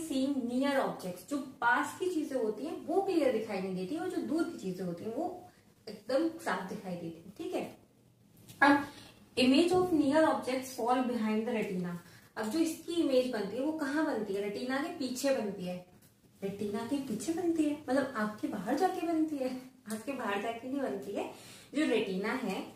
Scene near objects जो पास की चीज़ें होती हैं, वो क्लियर दिखाई नहीं देती, और जो दूर की चीज़ें होती हैं, वो एकदम साफ़ दिखाई देती है, ठीक है? अब image of near objects fall behind the retina अब जो इसकी इमेज बनती है, वो कहाँ बनती है? रेटिना के पीछे बनती है। रेटिना के पीछे बनती है? मतलब आँख के बाहर जाके बनती है? आँख के बाहर जाके नहीं बनती है? जो रेटिना है